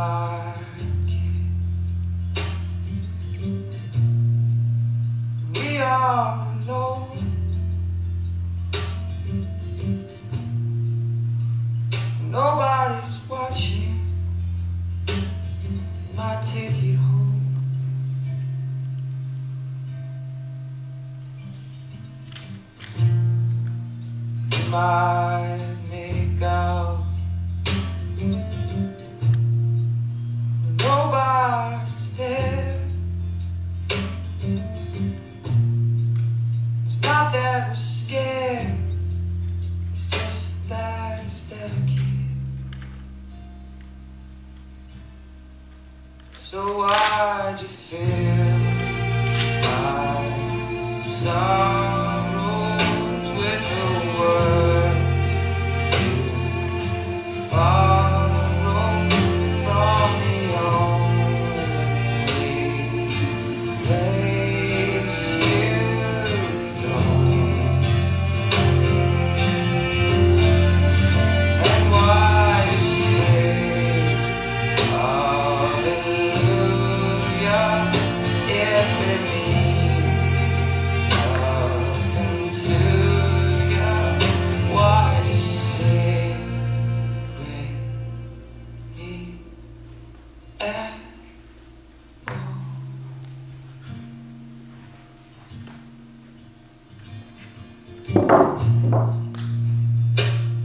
like you. We all know nobody's watching my ticket home. Might make out. So why'd you feel?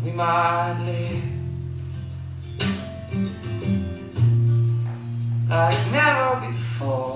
we might live like never before.